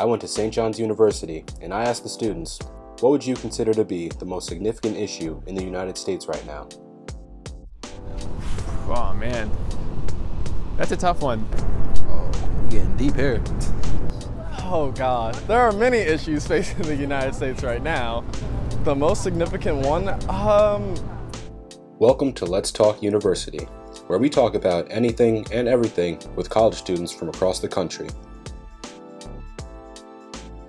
I went to St. John's University and I asked the students, what would you consider to be the most significant issue in the United States right now? Oh man, that's a tough one. Oh, we getting deep here. Oh God, there are many issues facing the United States right now. The most significant one, um... Welcome to Let's Talk University, where we talk about anything and everything with college students from across the country.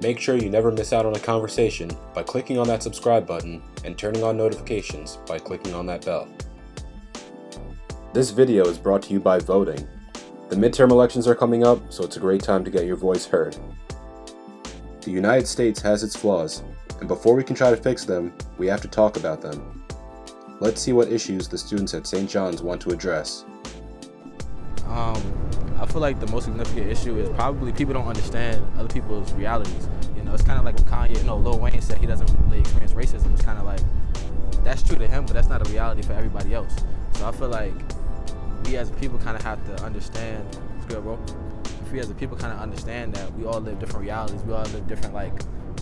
Make sure you never miss out on a conversation by clicking on that subscribe button and turning on notifications by clicking on that bell. This video is brought to you by voting. The midterm elections are coming up, so it's a great time to get your voice heard. The United States has its flaws, and before we can try to fix them, we have to talk about them. Let's see what issues the students at St. John's want to address. Um, I feel like the most significant issue is probably people don't understand other people's realities. You know, it's kind of like Kanye, you know, Lil Wayne said he doesn't really experience racism. It's kind of like, that's true to him, but that's not a reality for everybody else. So I feel like we as people kind of have to understand, it's good, bro. If We as a people kind of understand that we all live different realities. We all live different, like,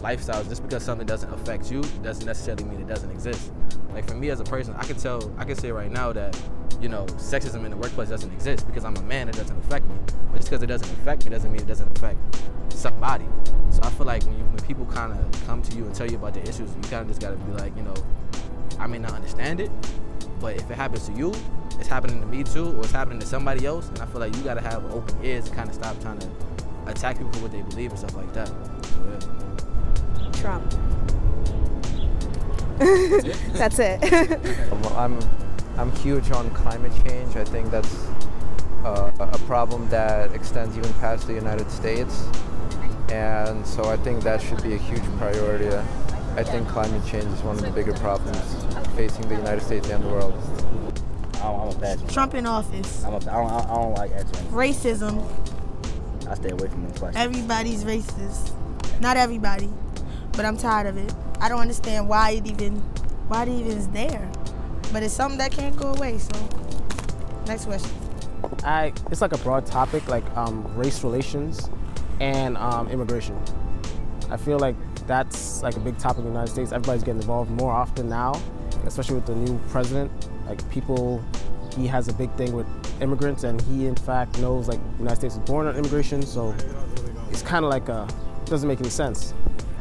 lifestyles. Just because something doesn't affect you doesn't necessarily mean it doesn't exist. Like for me as a person, I can tell, I can say right now that you know, sexism in the workplace doesn't exist because I'm a man, it doesn't affect me. But just because it doesn't affect me doesn't mean it doesn't affect somebody. So I feel like when, you, when people kind of come to you and tell you about their issues, you kind of just got to be like, you know, I may not understand it, but if it happens to you, it's happening to me too, or it's happening to somebody else, and I feel like you got to have open ears and kind of stop trying to attack people for what they believe and stuff like that. Yeah. Trump. That's it. I'm I'm huge on climate change. I think that's uh, a problem that extends even past the United States. And so I think that should be a huge priority. I think climate change is one of the bigger problems facing the United States and the world. I'm a bad Trump in office. I'm a, I, don't, I don't like answering. Racism. I stay away from those questions. Everybody's racist. Not everybody, but I'm tired of it. I don't understand why it even, why it even is there but it's something that can't go away. So, next question. I it's like a broad topic like um, race relations and um, immigration. I feel like that's like a big topic in the United States. Everybody's getting involved more often now, especially with the new president. Like people, he has a big thing with immigrants, and he in fact knows like the United States was born on immigration, so it's kind of like a doesn't make any sense.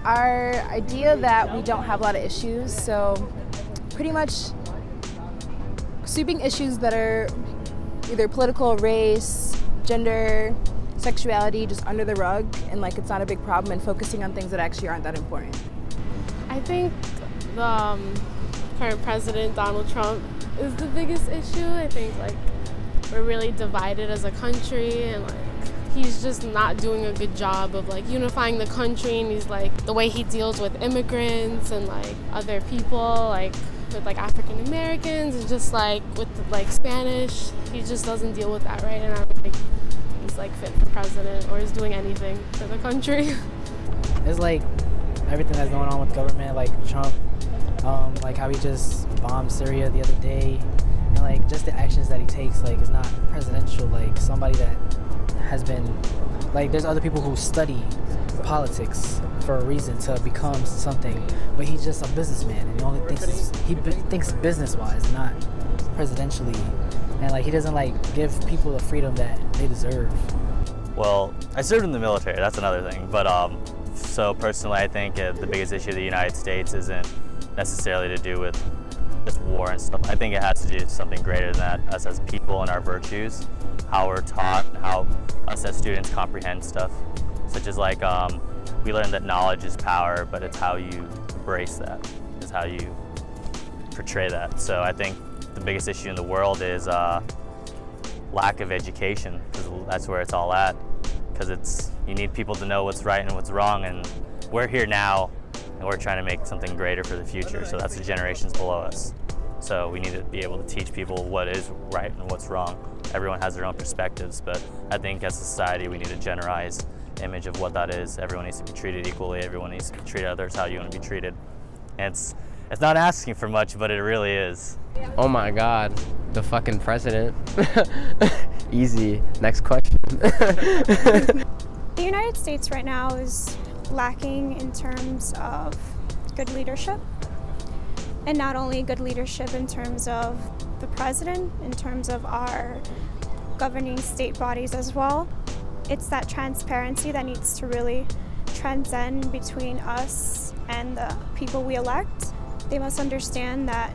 Our idea that we don't have a lot of issues, so pretty much sweeping issues that are either political, race, gender, sexuality just under the rug and like it's not a big problem and focusing on things that actually aren't that important. I think the um, current president, Donald Trump, is the biggest issue. I think like we're really divided as a country and like he's just not doing a good job of like unifying the country and he's like the way he deals with immigrants and like other people like with like African Americans and just like with like Spanish. He just doesn't deal with that right, and I don't think he's like fit for president or is doing anything for the country. It's like everything that's going on with government, like Trump, um, like how he just bombed Syria the other day, and like just the actions that he takes, like is not presidential. Like somebody that has been, like there's other people who study politics for a reason to become something, but he's just a businessman and he only thinks he thinks business wise, not presidentially, and like he doesn't like give people the freedom that they deserve. Well, I served in the military. That's another thing, but um, so personally, I think uh, the biggest issue of the United States isn't necessarily to do with just war and stuff. I think it has to do with something greater than that, us as people and our virtues, how we're taught, how us as students comprehend stuff, such as like um, we learned that knowledge is power, but it's how you embrace that, is how you portray that. So I think the biggest issue in the world is uh, lack of education, because that's where it's all at. Because it's you need people to know what's right and what's wrong, and we're here now, and we're trying to make something greater for the future. So that's the generations below us. So we need to be able to teach people what is right and what's wrong. Everyone has their own perspectives, but I think as a society we need to generalize image of what that is. Everyone needs to be treated equally. Everyone needs to treat others how you want to be treated. And it's, it's not asking for much, but it really is. Oh my God, the fucking president. Easy. Next question. The United States right now is lacking in terms of good leadership. And not only good leadership in terms of the president, in terms of our governing state bodies as well. It's that transparency that needs to really transcend between us and the people we elect. They must understand that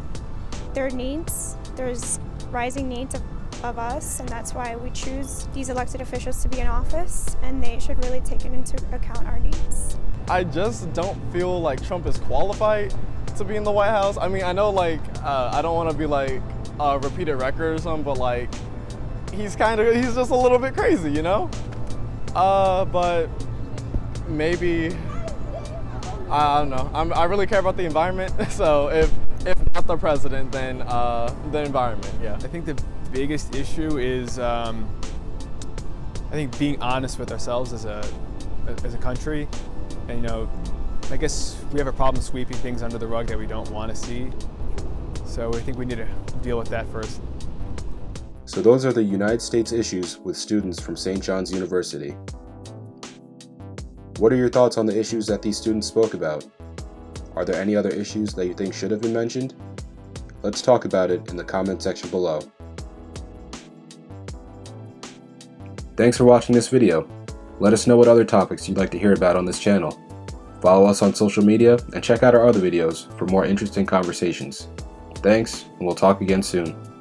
their needs, there's rising needs of, of us, and that's why we choose these elected officials to be in office, and they should really take into account our needs. I just don't feel like Trump is qualified to be in the White House. I mean, I know like uh, I don't want to be like a repeated record or something, but like he's kind of he's just a little bit crazy, you know. Uh, but maybe I don't know. I'm, i really care about the environment, so if if not the president, then uh, the environment. Yeah. I think the biggest issue is um, I think being honest with ourselves as a as a country, and you know, I guess we have a problem sweeping things under the rug that we don't want to see. So I think we need to deal with that first. So those are the United States issues with students from St. John's University. What are your thoughts on the issues that these students spoke about? Are there any other issues that you think should have been mentioned? Let's talk about it in the comment section below. Thanks for watching this video. Let us know what other topics you'd like to hear about on this channel. Follow us on social media and check out our other videos for more interesting conversations. Thanks, and we'll talk again soon.